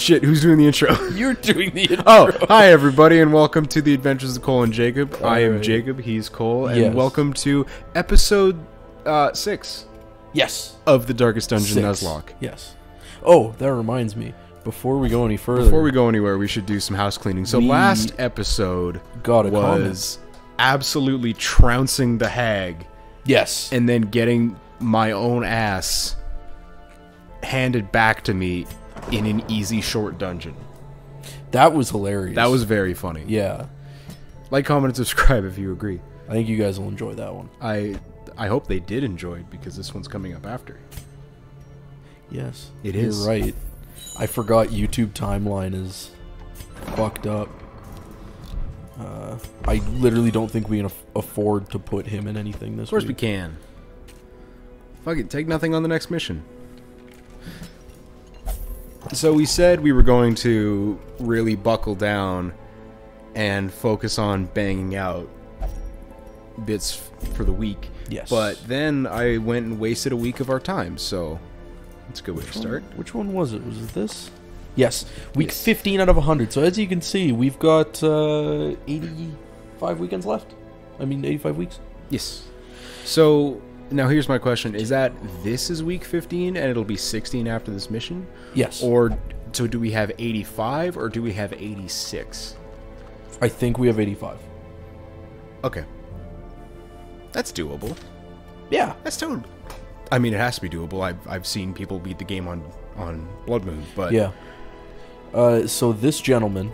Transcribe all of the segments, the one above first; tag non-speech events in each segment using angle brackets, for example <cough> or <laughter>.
Shit, who's doing the intro? <laughs> You're doing the intro. Oh, hi everybody, and welcome to the Adventures of Cole and Jacob. I am. Jacob. He's Cole, and Yes. welcome to episode uh, six Yes. of the Darkest Dungeon Six. Nuzlocke. Yes. Oh, that reminds me. Before we go any further, Before we go anywhere, we should do some house cleaning. So last episode got a comment. was absolutely trouncing the hag, Yes. and then getting my own ass handed back to me in an easy short dungeon. that was hilarious. That was very funny. Yeah. Like, comment, and subscribe if you agree. I think you guys will enjoy that one. I I hope they did enjoy it because this one's coming up after. Yes. It You're is. right. I forgot YouTube timeline is fucked up. Uh, I literally don't think we can aff- afford to put him in anything this Of course we can. Fuck it, take nothing on the next mission. So we said we were going to really buckle down and focus on banging out bits for the week. Yes. But then I went and wasted a week of our time, so that's a good way to start. Which one was it? Was it this? Yes. Week Yes. 15 out of 100. So as you can see, we've got uh, 85 weekends left. I mean, 85 weeks. Yes. So now here's my question: Is that this is week 15 and it'll be 16 after this mission, Yes. or so do we have 85 or do we have 86? I think we have 85. Okay. That's doable. Yeah. That's totally. I mean, it has to be doable. I've, I've seen people beat the game on on Blood Moon, but Yeah. Uh, so this gentleman,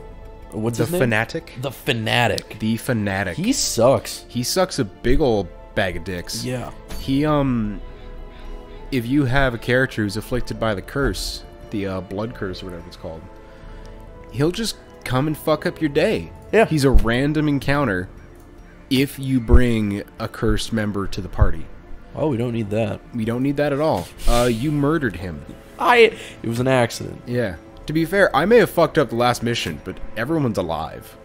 what's the fanatic, The fanatic. the fanatic, He sucks. he sucks a big old bag of dicks. Yeah. He um, if you have a character who's afflicted by the curse, the uh, blood curse or whatever it's called, he'll just come and fuck up your day. Yeah. he's a random encounter. If you bring a cursed member to the party, Oh, we don't need that. we don't need that at all. Uh, you murdered him. I. It was an accident. Yeah. To be fair, I may have fucked up the last mission, but everyone's alive.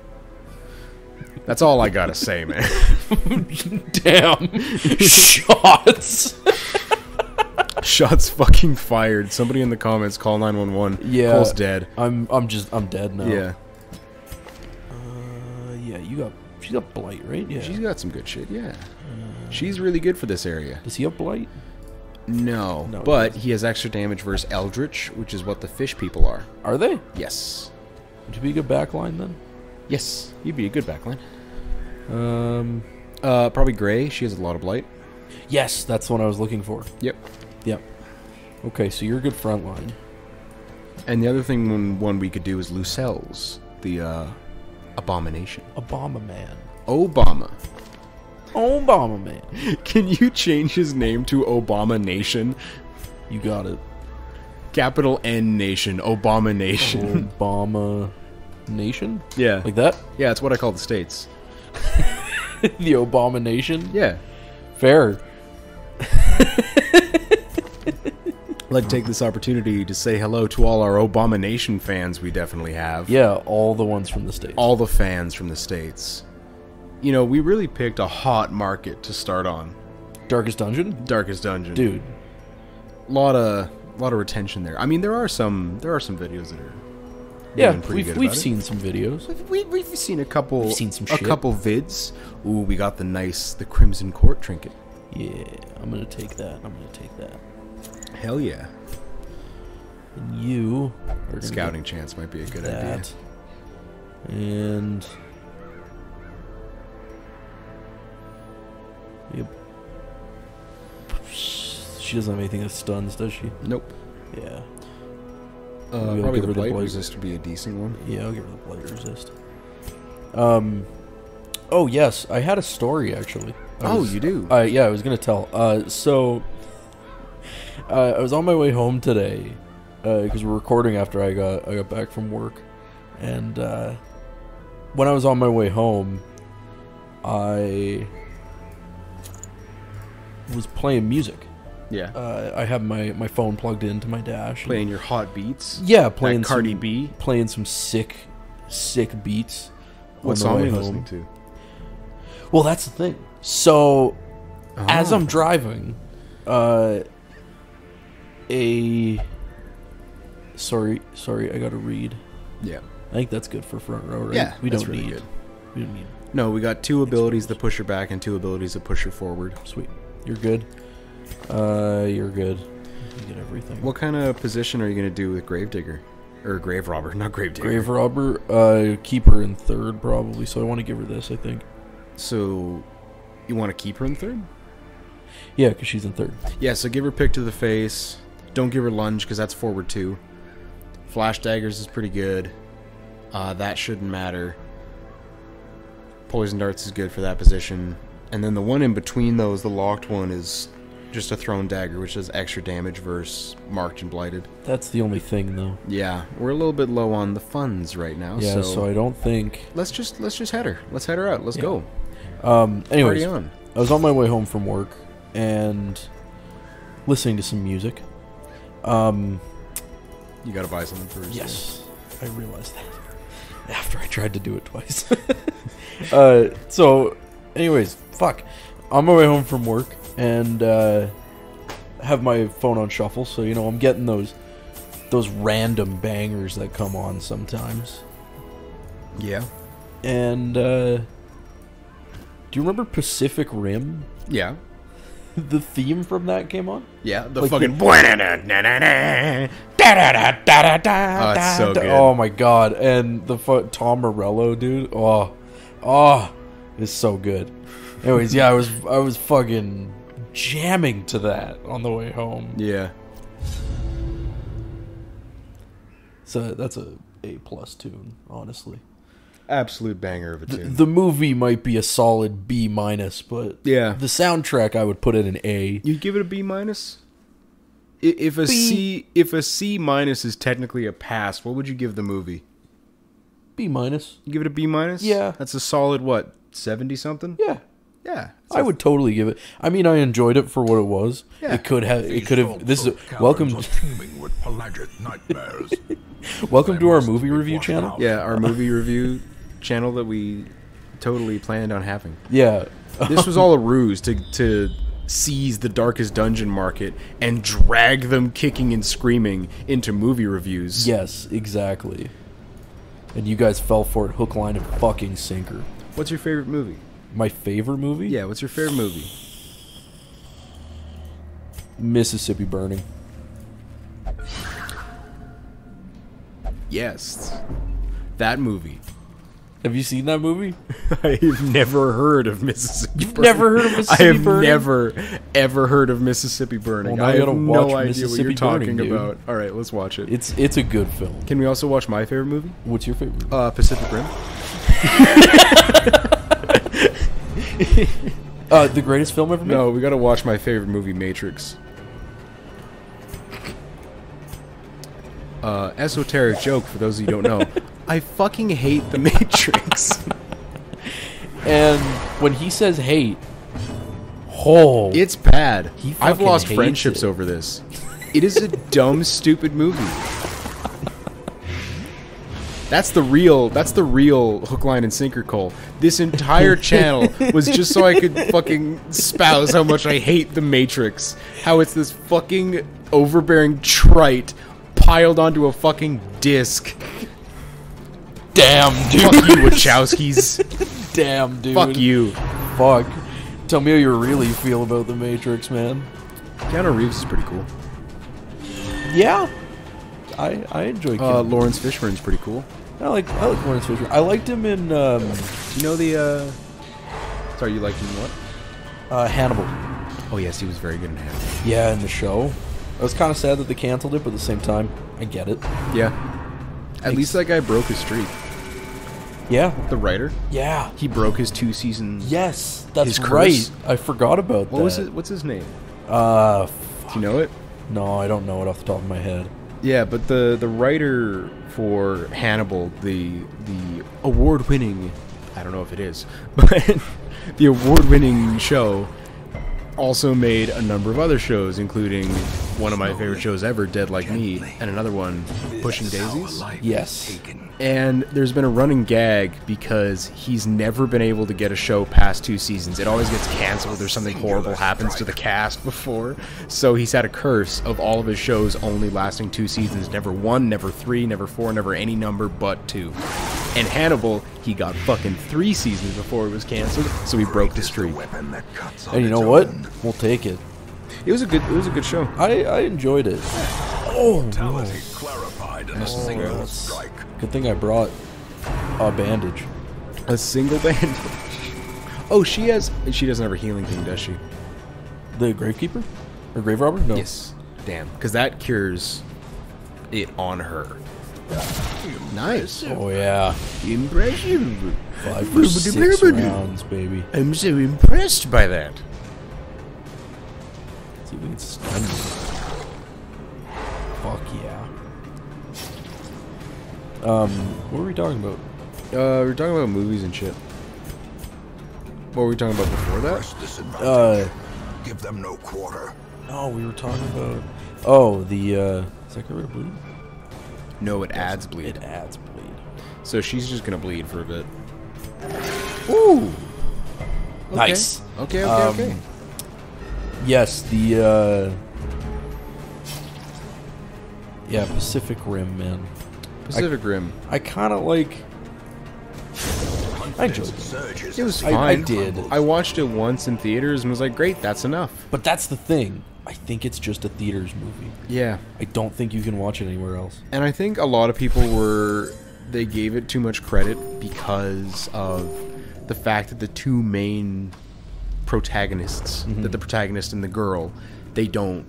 That's all I gotta say, man. <laughs> Damn. Shots. Shots fucking fired. Somebody in the comments call 911. Yeah. Cole's dead. I'm. I'm just. I'm dead now. Yeah. Uh, yeah. You got. She got blight, right? Yeah. She's got some good shit, yeah. She's really good for this area. Does he have blight? No, No, but doesn't. he has extra damage versus Eldritch, which is what the fish people are. Are they? Yes. Would you be a good backline then? Yes. You'd be a good backline. Um. Uh, probably Gray. She has a lot of blight. Yes, that's the one I was looking for. Yep. Yep. Okay, so you're a good front line. And the other thing one, one we could do is Lucelles, the uh, abomination. Obama man. Obama. Obama man. <laughs> Can you change his name to Obama Nation? You got it. Capital N Nation. Obama Nation. Obama nation? yeah. Like that? yeah, it's what I call the states. <laughs> the Obama nation? Yeah. Fair. I'd <laughs> like to take this opportunity to say hello to all our Obama Nation fans we definitely have. Yeah, all the ones from the States. All the fans from the states. You know, we really picked a hot market to start on. Darkest Dungeon? Darkest Dungeon. Dude. lot of lot of retention there. I mean, there are some there are some videos that are Yeah, we've, we've about it. seen some videos. We, we've seen a couple. We've seen some shit. a couple vids. Ooh, we got the nice, the Crimson Court trinket. Yeah, I'm gonna take that. I'm gonna take that. Hell yeah! And you Scouting chance might be a good get idea. And yep. She doesn't have anything that stuns, does she? Nope. Yeah. Uh, I'll probably give the her the blight resist would be a decent one. Yeah, I'll give her the blight resist. Um. Oh yes, I had a story actually. I Oh, was- you do? Uh, yeah, I was gonna tell. Uh, so uh, I was on my way home today because we're recording after I got I got back from work, and uh, when I was on my way home, I was playing music. Yeah. Uh, I have my, my phone plugged into my dash. and- Playing your hot beats. yeah, playing That Cardi some, B. playing some sick, sick beats. What song way are you home. listening to? Well, that's the thing. So, as Oh. I'm driving, uh, a sorry, sorry, I gotta read. Yeah. I think that's good for front row, right? Yeah, we don't really need. good. We don't need. No, we got two abilities that push her back and two abilities that push her forward. Sweet, you're good. Uh, you're good. You get everything. What kind of position are you gonna do with Gravedigger? Or Grave Robber, not Gravedigger. Grave robber, uh, keep her in third probably. So I want to give her this. I think. So, you want to keep her in third? Yeah, because she's in third. Yeah, so give her pick to the face. Don't give her lunge because that's forward two. Flash daggers is pretty good. Uh, that shouldn't matter. Poison darts is good for that position. And then the one in between those, the locked one, is just a thrown dagger, which does extra damage versus marked and blighted. That's the only thing though. Yeah, we're a little bit low on the funds right now. Yeah, so, so, I don't think. let's just let's just head her. Let's head her out. Let's Yeah. go. Um. Anyways, Party on. I was on my way home from work and listening to some music. Um. You gotta buy something first. Yes, I realized that <laughs> after I tried to do it twice. <laughs> uh, so, anyways, fuck. On my way home from work and uh, have my phone on shuffle, so you know I'm getting those those random bangers that come on sometimes. Yeah. And uh, do you remember Pacific Rim? Yeah. <laughs> the theme from that came on. Yeah. The Like fucking. <laughs> Oh, it's so good. Oh my god! And the fu- Tom Morello dude. Oh, oh, it's so good. Anyways, yeah, I was I was fucking jamming to that on the way home. Yeah. So that's a A plus tune, honestly. Absolute banger of a tune. the movie might be a solid B minus, but yeah. the soundtrack I would put it an A. You'd give it a B minus? If a B. C if a C minus is technically a pass, what would you give the movie? B minus. You give it a B minus? Yeah. That's a solid what, seventy something? Yeah. Yeah. It's I a- would totally give it. I mean, I enjoyed it for what it was. Yeah. It could have. It could have. This is a, welcome. teeming with pelagic nightmares. <laughs> Welcome They to our movie review channel. out. Yeah, our movie review channel that we totally planned on having. Yeah. This was <laughs> all a ruse to to seize the darkest dungeon market and drag them kicking and screaming into movie reviews. Yes, exactly. And you guys fell for it hook, line, and fucking sinker. What's your favorite movie? My favorite movie? Yeah, what's your favorite movie? Mississippi Burning. Yes. That movie. Have you seen that movie? <laughs> I've never heard of Mississippi You've Burning. never heard of Mississippi I have Burning? never, ever heard of Mississippi Burning. Well, I have no idea what Mississippi you're talking Burning, about. All right, let's watch it. It's it's a good film. Can we also watch my favorite movie? What's your favorite? movie? Uh, Pacific Rim. <laughs> <laughs> <laughs> Uh, the greatest film ever made. No, we gotta watch my favorite movie, Matrix. Uh, esoteric joke for those of you who don't know. <laughs> I fucking hate the Matrix. <laughs> And when he says hate, oh, It's bad. I've lost friendships it. over this. It is a dumb, stupid movie. That's the real. That's the real hook, line, and sinker, Cole. This entire <laughs> channel was just so I could fucking spouse how much I hate the Matrix. How it's this fucking overbearing trite piled onto a fucking disc. damn, dude. Fuck you, Wachowskis. <laughs> damn, dude. Fuck you. Fuck. Tell me how you really feel about the Matrix, man. Keanu Reeves is pretty cool. Yeah. I I enjoy. Uh. Laurence Fishburne's pretty cool. I like I like Laurence Fishburne. I liked him in um, You know the. uh... Sorry, you liked him in what? uh, Hannibal. Oh yes, he was very good in Hannibal. Yeah, in the show. I was kind of sad that they canceled it, but at the same time, I get it. Yeah. At least that guy broke his streak. Yeah. The writer, Yeah. he broke his two season. Yes, that's right. I forgot about that. What was it? What's his name? Uh, Do you know it? no, I don't know it off the top of my head. Yeah, but the the writer for Hannibal, the the award winning, I don't know if it is, <laughs> but the award winning show, also made a number of other shows, including one of my favorite shows ever, Dead Like Me, and another one, Pushing Daisies. Yes. And there's been a running gag because he's never been able to get a show past two seasons. It always gets canceled or something horrible happens to the cast <laughs> before. So he's had a curse of all of his shows only lasting two seasons. Never one, never three, never four, never any number but two. And Hannibal, he got fucking three seasons before it was canceled, so he broke the streak. Weapon that cuts And you know what? We'll take it. It was a good it was a good show. I, I enjoyed it. Oh, no. Clarified in a single strike. Good thing I brought a bandage. A single <laughs> bandage. Oh, she has she doesn't have her healing thing, does she? The Gravekeeper? Or Grave Robber? No. Yes. Damn. Because that cures it on her. Nice. Oh, yeah. Impressive. Five for six rounds, baby. I'm so impressed by that. See if we can stun Um, what were we talking about? Uh, we're talking about movies and shit. What were we talking about before that? Press. Uh, Give them no quarter. no, we were talking about. Oh, the, uh. Is that gonna bleed? No, it adds bleed. It adds bleed. So she's just gonna bleed for a bit. Ooh! Nice. Okay, okay, Um, okay. Yes, the, uh. Yeah, Pacific Rim, man. Pacific Rim. I kind of like. I enjoyed it. It was I- fine. I did. I watched it once in theaters and was like, great, that's enough. But that's the thing. I think it's just a theaters movie. Yeah. I don't think you can watch it anywhere else. And I think a lot of people were they gave it too much credit because of the fact that the two main protagonists, mm-hmm. that the protagonist and the girl, they don't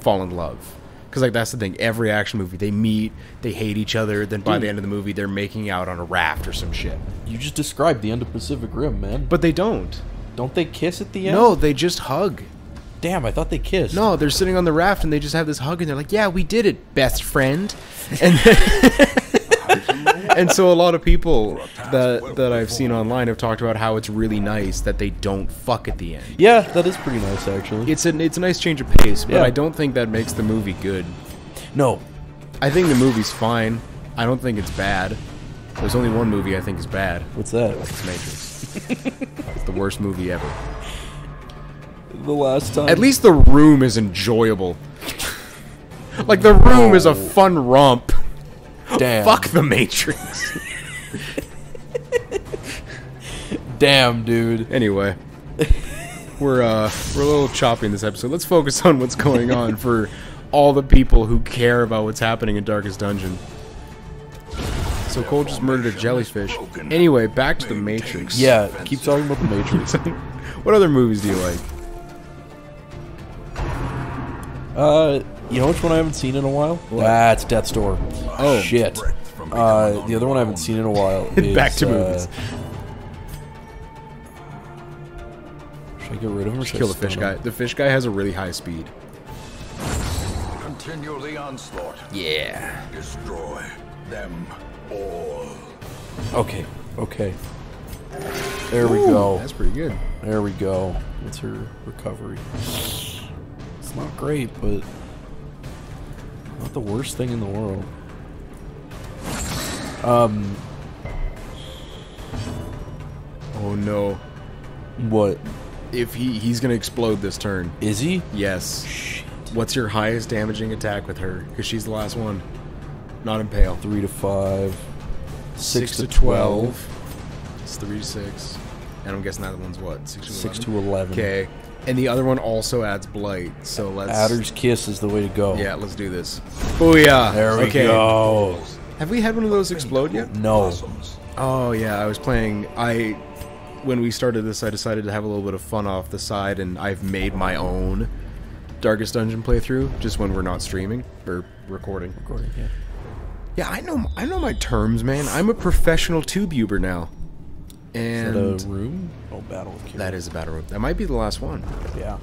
fall in love. Cuz like that's the thing, every action movie they meet, they hate each other, then by the hmm. end of the movie they're making out on a raft or some shit. You just described the end of Pacific Rim, man. But they don't. Don't they kiss at the end? No, they just hug. Damn, I thought they kissed. No, they're sitting on the raft and they just have this hug and they're like, "Yeah, we did it, best friend." <laughs> And and so a lot of people that that I've seen online have talked about how it's really nice that they don't fuck at the end. Yeah, that is pretty nice, actually. It's a it's a nice change of pace, but Yeah. I don't think that makes the movie good. no. I think the movie's fine. I don't think it's bad. There's only one movie I think is bad. What's that? It's Matrix. it's the worst movie ever. The last time. At least the room is enjoyable. like the room is a fun romp. Damn. Fuck the Matrix. Damn, dude. anyway, we're uh we're a little choppy in this episode. Let's focus on what's going on for all the people who care about what's happening in Darkest Dungeon. So Cole just murdered a jellyfish. Anyway, back to the Matrix. Yeah, keep talking about the Matrix. <laughs> what other movies do you like? uh, you know which one I haven't seen in a while? That's Death's Door. Oh. shit. Uh, the other one I haven't seen in a while <laughs> is Back to uh, movies. Should I get rid of him or should Kill I the fish stun guy. him? The fish guy has a really high speed. Continue the onslaught. Yeah. Destroy them all. Okay, okay. There we go. That's pretty good. There we go. It's her recovery. It's not great, but not the worst thing in the world. Um, Oh no. what If he he's gonna explode this turn. is he? Yes. What's your highest damaging attack with her? Because she's the last one. Not impale. Three to five, six, Six to to twelve, It's three to six. And I'm guessing that one's what? Six to six 11? to eleven. Okay. And the other one also adds blight. So let's. Adder's kiss is the way to go. Yeah, let's do this. Oh yeah. There we okay. go. Have we had one of those explode yet? No. Oh yeah, I was playing. I when we started this, I decided to have a little bit of fun off the side, and I've made my own Darkest Dungeon playthrough just when we're not streaming or recording. Recording, yeah. Yeah, I know. I know my terms, man. I'm a professional tububer now, Is and that a room? Battle of Kira. that is a battle room. That might be the last one. yeah.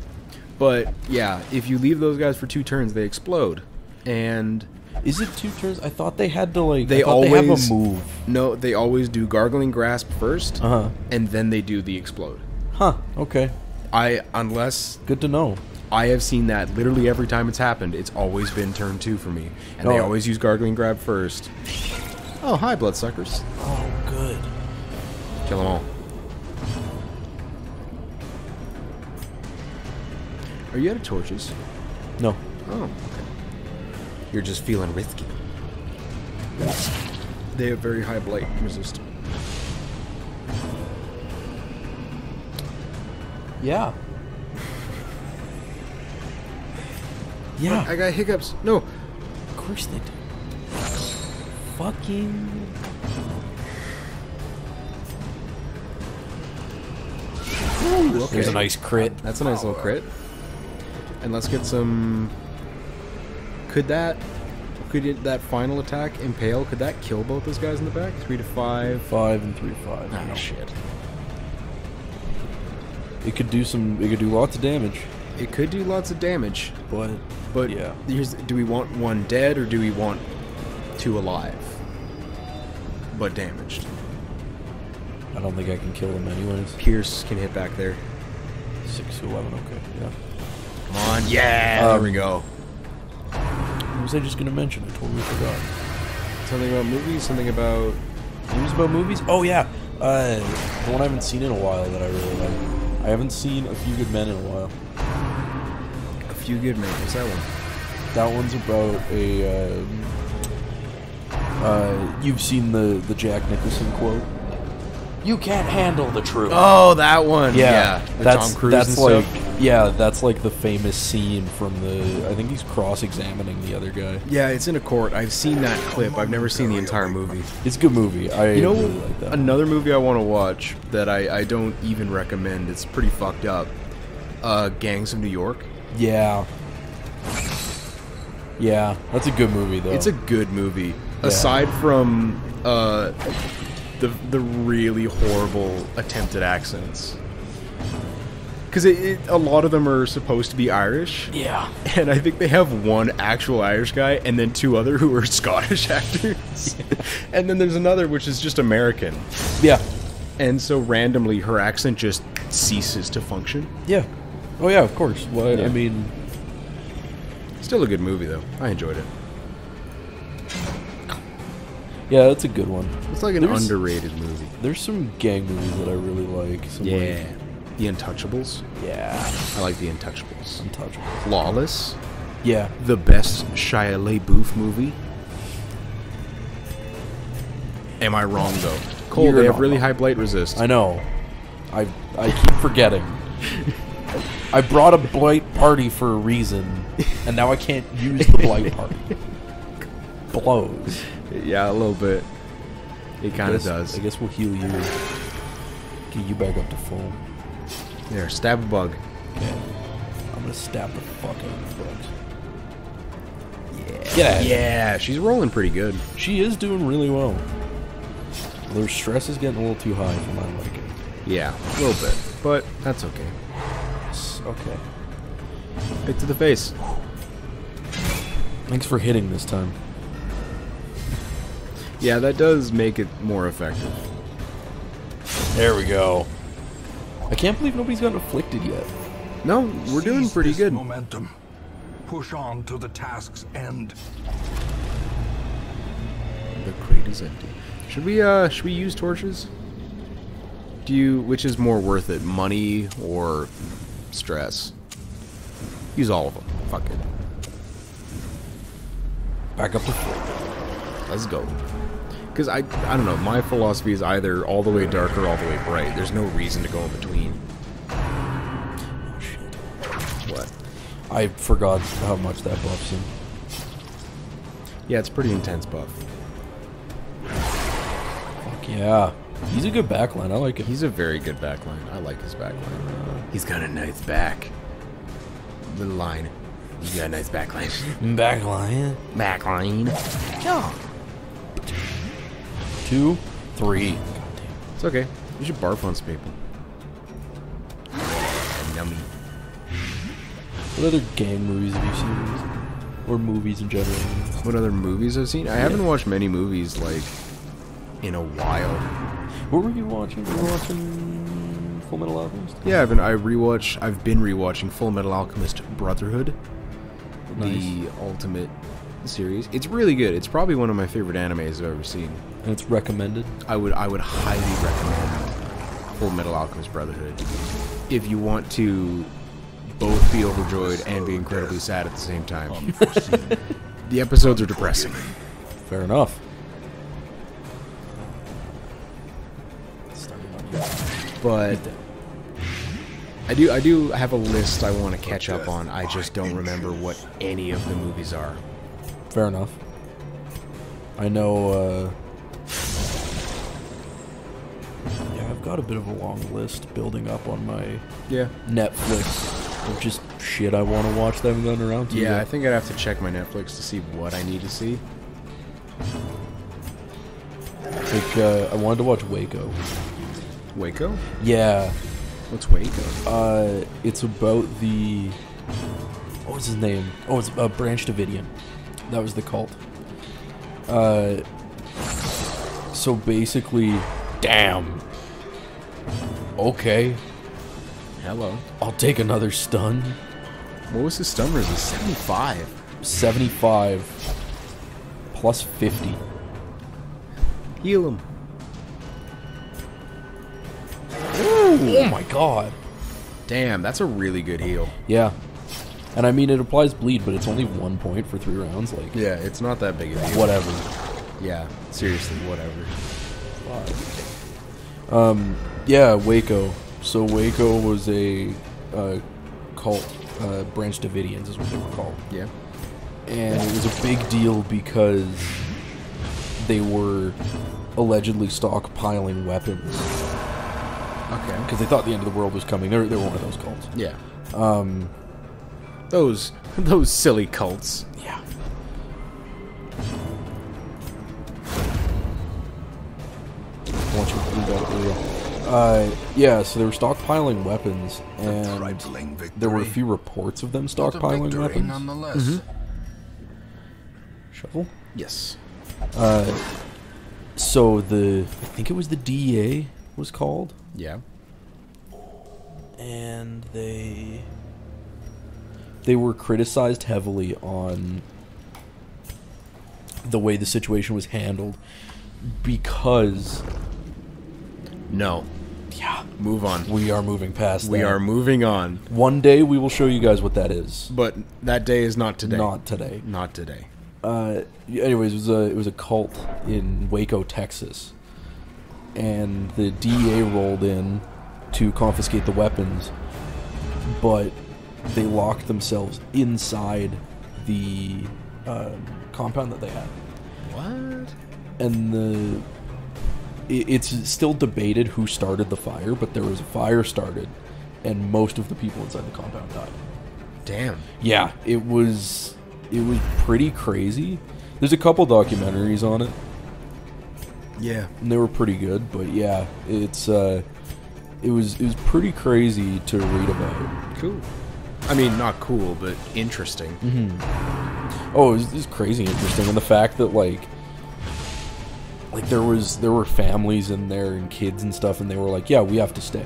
But yeah, if you leave those guys for two turns, they explode, and Is it two turns? I thought they had to like. They thought they have a move. no, they always do gargling grasp first, Uh huh. and then they do the explode. Huh. Okay. I unless Good to know. I have seen that literally every time it's happened, it's always been turn two for me, and they Oh. always use gargling grab first. Oh, hi, bloodsuckers! Oh, good. Kill them all. Are you out of torches? No. Oh, okay. You're just feeling risky. They have very high blight resistance. Yeah. Yeah. I got hiccups. No. Of course they do. Fucking. Ooh, There's a nice crit. That's a nice little crit. And let's get some. Could that? Could it, that final attack impale? Could that kill both those guys in the back? Three to five. Five and three five. Ah, shit. It could do some. It could do lots of damage, It could do lots of damage, but but Yeah. here's do we want one dead or do we want two alive? But damaged. I don't think I can kill them anyways. Pierce can hit back there. Six to eleven. Okay. Yeah. Come on, yeah, Um, there we go. What was I just gonna mention? I totally forgot. Something about movies, something about News about movies? Oh yeah. Uh, the one I haven't seen in a while that I really like. I haven't seen A Few Good Men in a while. a few good men. What's that one? That one's about a. Um, uh, you've seen the the Jack Nicholson quote. You can't handle the truth. Oh, that one. yeah, the that's Tom Cruise that's and like stuff. Yeah, that's like the famous scene from the. I think he's cross-examining the other guy. Yeah, it's in a court. I've seen that clip. I've never seen the entire movie. It's a good movie. I You know, really like that. another movie I want to watch that I, I don't even recommend. It's pretty fucked up. Uh, Gangs of New York. yeah. Yeah, that's a good movie though. It's a good movie. Aside from uh, the the really horrible attempted accents, because a lot of them are supposed to be Irish. yeah. And I think they have one actual Irish guy and then two other who are <laughs> Scottish actors. <laughs> and then there's another which is just American. Yeah. And so randomly her accent just ceases to function. Yeah. Oh yeah, of course. Well, Yeah. I mean, Still a good movie though. I enjoyed it. yeah, that's a good one. It's like an There's- underrated movie. There's some gang movies that I really like. Some Yeah. Like, The Untouchables. yeah. I like The Untouchables. Untouchable. Flawless. Yeah. The best Shia LaBeouf movie. Am I wrong though? Cole, You're they have really wrong. high blight resist. I know. I I keep forgetting. <laughs> I brought a blight party for a reason, and now I can't use the blight party. Blows. Yeah, a little bit. It kind of does. I guess we'll heal you. Get you back up to full. There, stab a bug. Okay. I'm gonna stab the fuck out of the bugs. Yeah. Get out. Yeah, she's rolling pretty good. She is doing really well. Their stress is getting a little too high for my liking. Yeah, a little bit, but that's okay. Yes, Okay. Hit to the face. Thanks for hitting this time. Yeah, that does make it more effective. There we go. I can't believe nobody's gotten afflicted yet. No, we're doing Seize pretty this good. Momentum. Push on to the task's end. The crate is empty. Should we uh should we use torches? Do you which is more worth it, money or stress? Use all of them. Fuck it. Back up to full. Let's go. Because I, I don't know, my philosophy is either all the way dark or all the way bright. There's no reason to go in between. Oh shit. What? I forgot how much that buffs him. Yeah, it's pretty intense buff. Fuck yeah. He's a good backline. I like it. He's a very good backline. I like his backline. He's got a nice back. The line. He's got a nice backline. <laughs> backline. Backline. Yeah. Two, three. It's okay. You should barf on some people. Yummy. What other gang movies have you seen? Or movies in general? What other movies I've seen? I haven't watched many movies like in a while. What were you watching? You were watching Full Metal Alchemist? Yeah, I've been I rewatch. I've been rewatching Full Metal Alchemist Brotherhood, the ultimate series. It's really good. It's probably one of my favorite animes I've ever seen. And it's recommended. I would I would highly recommend Full Metal Alchemist Brotherhood if you want to both be overjoyed and be incredibly sad at the same time. Um, <laughs> the episodes are depressing. Fair enough. but I do I do have a list I want to catch up on. I just don't remember what any of the movies are. Fair enough. I know, uh... Yeah, I've got a bit of a long list building up on my Yeah. Netflix of just shit I want to watch that I haven't gotten around to Yeah, I think I'd have to check my Netflix to see what I need to see. Like, uh, I wanted to watch Waco. Waco? Yeah, What's Waco? uh, it's about the... What was his name? Oh, it's uh, Branch Davidian. That was the cult. Uh, so basically, damn. Okay, Hello. I'll take another stun. What was his stun resist? 75. 75 plus 50. Heal him. Oh my god. Damn, that's a really good heal. Yeah. And I mean, it applies bleed, but it's only one point for three rounds. Like, Yeah, it's not that big of a deal. whatever. Yeah, seriously, whatever. Um, yeah, Waco. So Waco was a uh, cult. Uh, Branch Davidians is what they were called. Yeah. and it was a big deal because they were allegedly stockpiling weapons Okay. because they thought the end of the world was coming. They're, they're one of those cults. Yeah. Um, Those <laughs> those silly cults. yeah. Once you you got it, there you go. Uh, yeah, so they were stockpiling weapons, and Trifling there were a few reports of them stockpiling victory weapons. nonetheless. Shovel. Yes. Uh, so the I think it was the DEA was called, Yeah. and they they were criticized heavily on the way the situation was handled because No. yeah Move on. we are moving past We that. are moving on. one day we will show you guys what that is But that day is not today. not today Not today. uh, anyways, it was a it was a cult in Waco, Texas, and the DEA rolled in to confiscate the weapons, but they locked themselves inside the um, compound that they had, What? and the it, it's still debated who started the fire, but there was a fire started, and most of the people inside the compound died. Damn. Yeah, it was it was pretty crazy. There's a couple documentaries on it, Yeah. and they were pretty good. But yeah, it's uh, it was it was pretty crazy to read about. Cool. I mean, not cool, but interesting. Mm-hmm. Oh, it was, it was crazy interesting, and the fact that like like there was there were families in there and kids and stuff, and they were like, yeah, we have to stay.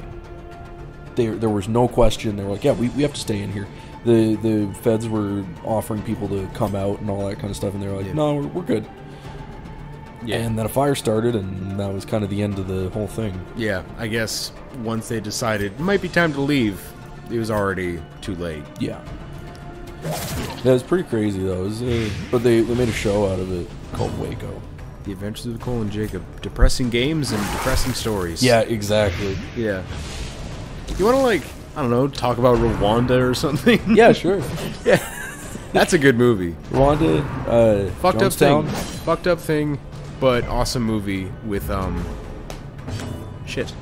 There there was no question. They were like, yeah, we, we have to stay in here. The the feds were offering people to come out and all that kind of stuff, and they were like, Yeah. no, we're, we're good. Yeah. And then a fire started, and that was kind of the end of the whole thing. yeah, I guess once they decided it might be time to leave, it was already too late. Yeah. Yeah, was pretty crazy though. It was, uh, but they, they made a show out of it called Waco. The Adventures of Cole and Jacob. Depressing games and depressing stories. Yeah, exactly. Yeah. You want to, like, I don't know, talk about Rwanda or something? <laughs> Yeah, sure. <laughs> Yeah. That's a good movie. Rwanda, uh, Fucked up thing. Fucked up thing, but awesome movie with, um. Shit.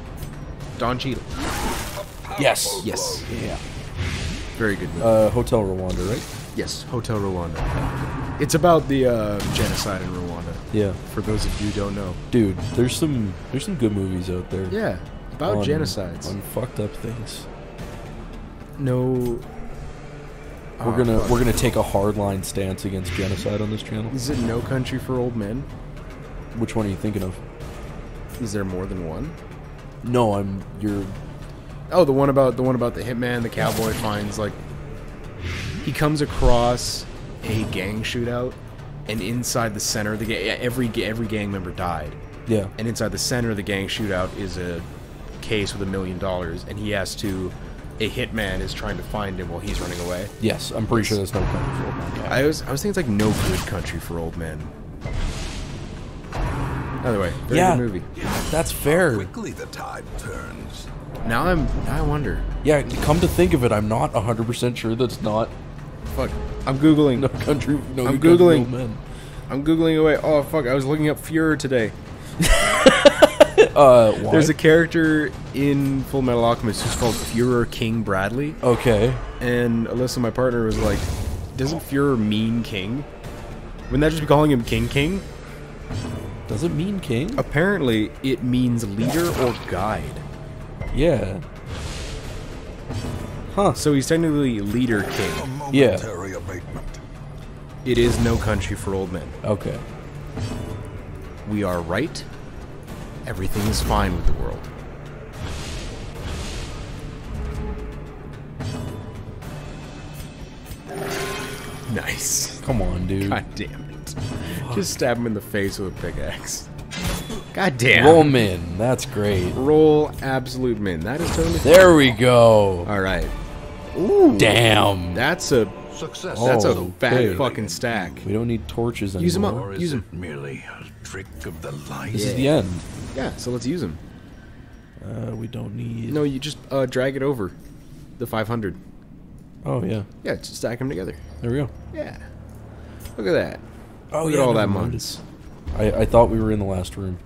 Don Cheadle. Yes. Yes. Yeah. Very good movie. Uh, Hotel Rwanda, right? yes, Hotel Rwanda. It's about the uh, genocide in Rwanda. Yeah. For those of you who don't know. Dude, there's some there's some good movies out there. Yeah, about on- genocides. On fucked up things. no. We're Oh, gonna fuck. we're gonna take a hardline stance against genocide on this channel. Is it No Country for Old Men? Which one are you thinking of? Is there more than one? No, I'm you're Oh, the one about the one about the hitman. The cowboy finds like he comes across a gang shootout, and inside the center of the ga- every every gang member died, Yeah. and inside the center of the gang shootout is a case with a million dollars, and he has to. A hitman is trying to find him while he's running away. Yes, I'm pretty sure that's no country for old men. I was I was thinking it's like no good country for old men. Either way, very Yeah. good movie. That's fair. Quickly the tide turns. Now I'm now I wonder. Yeah, come to think of it, I'm not 100% sure that's not Fuck. I'm googling. no country. No I'm Good Country Googling. Old Men. I'm googling away. Oh fuck! I was looking up Fuhrer today. <laughs> Uh, why? There's a character in Full Metal Alchemist who's called Fuhrer King Bradley, okay. and Alyssa, my partner, was like, "Doesn't Fuhrer mean king? Wouldn't that just be calling him King King?" Does it mean king? Apparently, it means leader or guide. Yeah. Huh. So he's technically leader king. A Yeah. abatement. It is no country for old men. Okay. We are right. Everything is fine with the world. Nice. Come on, dude. God damn it. Just stab him in the face with a pickaxe. God damn. Roll min. That's great. Roll absolute min. That is totally There we go. All right. Ooh. Damn. That's a Success. that's a Oh, fat okay. fucking stack. We don't need torches anymore. Use 'em up. Use it 'em. merely a trick of the light? This is the end. Yeah, so let's use them. Uh, we don't need. No, you just uh, drag it over the 500. Oh yeah. Yeah, just stack them together. There we go. Yeah. Look at that. Oh Look yeah. at all never that mind. muns. I I thought we were in the last room.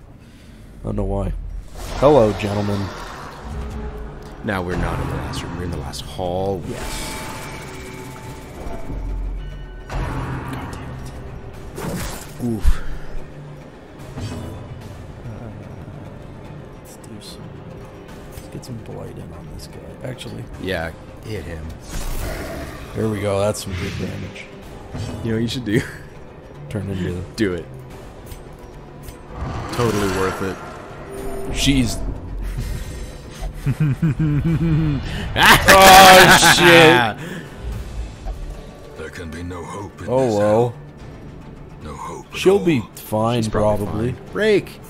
I don't know why. Hello, gentlemen. Now we're not in the last room. We're in the last hall. Yes. Oof. Uh, let's do some. Let's get some blight in on this guy. Actually, Yeah, hit him. there we go. That's some good damage. You know what you should do? <laughs> Turned into. do it. Totally worth it. She's. <laughs> oh shit! There can be no hope in Oh this well. hell. No hope. She'll all. be fine, Probably probably. fine. Break.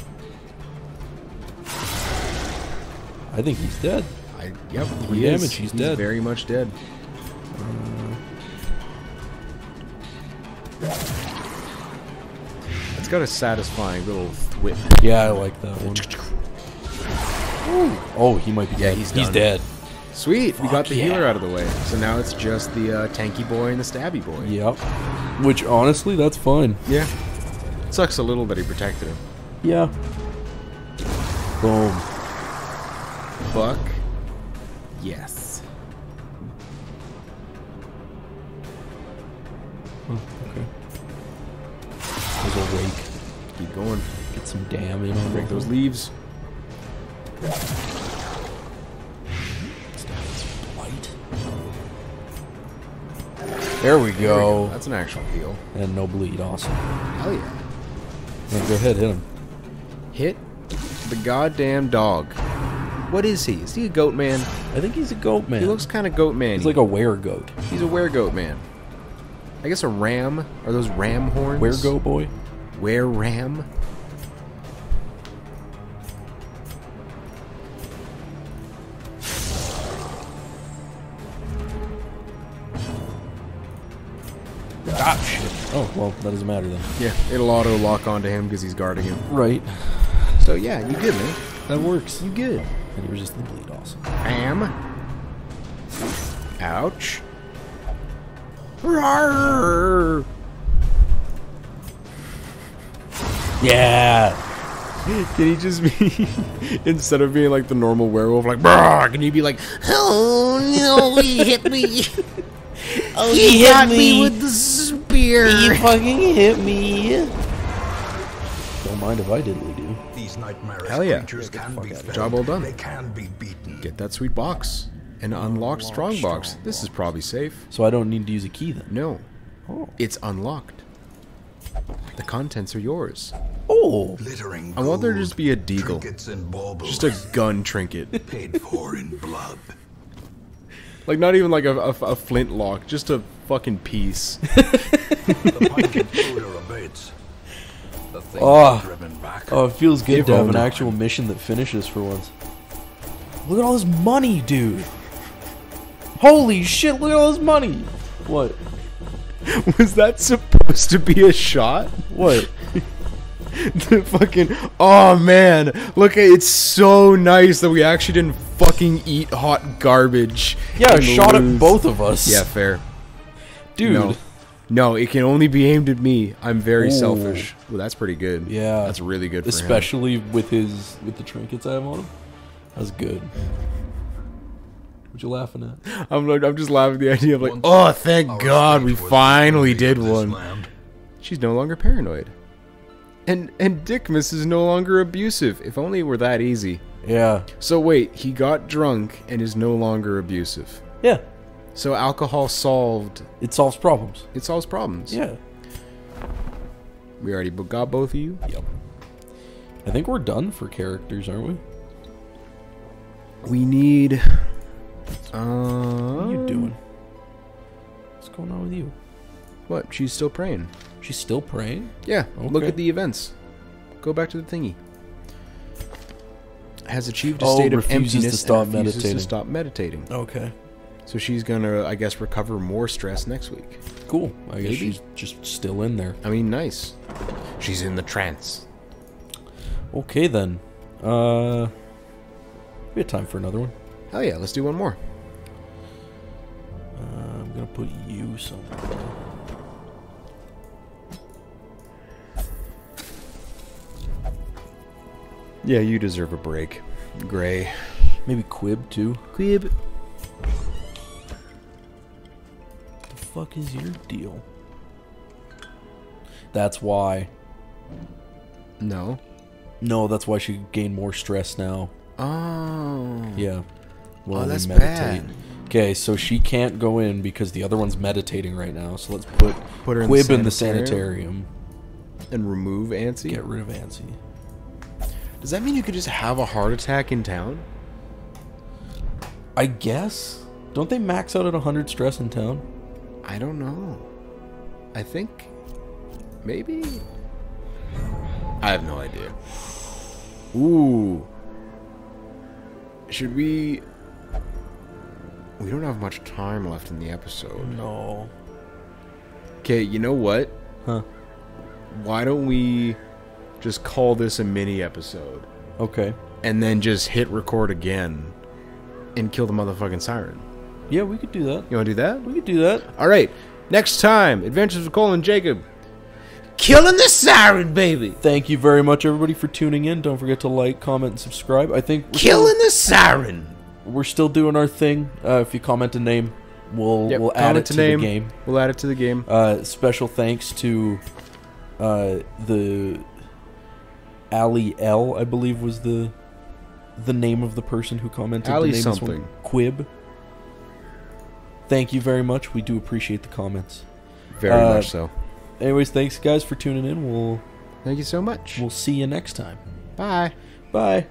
I think he's dead. I yep. Three He is. damage, he's dead. very much dead. It's got a satisfying little whip. Yeah, I like that one. Oh, he might be Yeah, dead. he's he's dead. Sweet, we got the yeah. healer out of the way. So now it's just the uh, tanky boy and the stabby boy. Yep. Which honestly, that's fine. Yeah. It Sucks a little that he protected him. Yeah. Boom. Fuck. Yes. Some on Break those leaves. There we There we go. That's an actual heal. And no bleed. Awesome. Hell yeah. Yeah, go ahead, hit him. Hit the goddamn dog. What is he? Is he a goat man? I think he's a goat man. He looks kind of goat man. he's like a were goat. He's a were goat man. I guess a ram. Are those ram horns? Were goat boy? Were ram? Well, that doesn't matter then. Yeah, it'll auto lock onto him because he's guarding him. Right. So yeah, you good, man. That works. You good. And he resisted the bleed, awesome. Bam. Ouch. Rawr. Yeah! <laughs> Can he just be <laughs> instead of being like the normal werewolf, like "Brrr," can you be like, "Oh no, he hit me! <laughs> Oh, he got me. with the spear!" fucking hit me! Don't mind if I diddly do. These nightmarish Hell yeah. creatures Yeah, can be fuck out fed. Job well done. They can be beaten. Get that sweet box. An unlocked strong box. This is probably safe. So I don't need to use a key then. No, Oh. it's unlocked. The contents are yours. Oh, glittering I want there to just be a deagle. and Just a gun trinket. <laughs> paid for in blood. Like, not even like a, a, a flintlock, just a fucking piece. The pungent odor abates. <laughs> The thing Oh. back. oh, it feels good If to have an actual mission that finishes for once. Look at all this money, dude. Holy shit! Look at all this money. What? <laughs> Was that supposed to be a shot? What? <laughs> the fucking oh man look at it's so nice that we actually didn't fucking eat hot garbage Yeah, shot lose. at both of us. yeah fair dude. no no it can only be aimed at me i'm very Ooh. selfish well that's pretty good Yeah. that's really good for him. Especially with his with the trinkets I have on him. That's good. What you laughing at? i'm like i'm just laughing at the idea of like Once oh thank god we state was the finally did one land. she's no longer paranoid and and dickmas is no longer abusive if only it were that easy Yeah. so wait he got drunk and is no longer abusive Yeah. So alcohol solved It solves problems. it solves problems Yeah. We already got both of you. Yep. I think we're done for characters, aren't we? We need. What are you um, doing? What's going on with you? What? She's still praying. She's still praying? Yeah. Look at the events. Go back to the thingy. Has achieved a Oh, state of refuses to emptiness stop and refuses meditating. to stop meditating. Okay. So she's gonna, I guess, recover more stress next week. Cool. I guess Maybe. she's just still in there. I mean, nice. She's in the trance. Okay then. Uh we have time for another one. Hell yeah, let's do one more. Uh, I'm gonna put you somewhere. Yeah, you deserve a break. Gray. Maybe Quib too. Quib. Fuck is your deal? That's why. No. No, that's why she gained more stress now. Oh. Yeah. Well, Oh, that's meditate. bad. Okay, so she can't go in because the other one's meditating right now. So let's put, Put her in Quib the in the sanitarium. sanitarium. And remove Ansi. Get rid of Ansi. Does that mean you could just have a heart attack in town? I guess. Don't they max out at 100 stress in town? I don't know. I think maybe. I have no idea. Ooh. Should we? We don't have much time left in the episode. No. Okay, you know what? Huh. Why don't we just call this a mini episode Okay. and then just hit record again and kill the motherfucking siren? Yeah, we could do that. You want to do that? We could do that. All right. Next time, Adventures of Cole and Jacob. Killing the siren, baby. Thank you very much, everybody, for tuning in. Don't forget to like, comment, and subscribe. I think we're Killing the siren. We're still doing our thing. Uh, if you comment a name, we'll Yep, we'll add it to, to name. the game. We'll add it to the game. Uh, special thanks to uh, the Ali L, I believe was the the name of the person who commented. Ali the name is something. Quib. Thank you very much. We do appreciate the comments. Very uh, much so. Anyways, thanks guys for tuning in. We'll Thank you so much. we'll see you next time. Bye. Bye.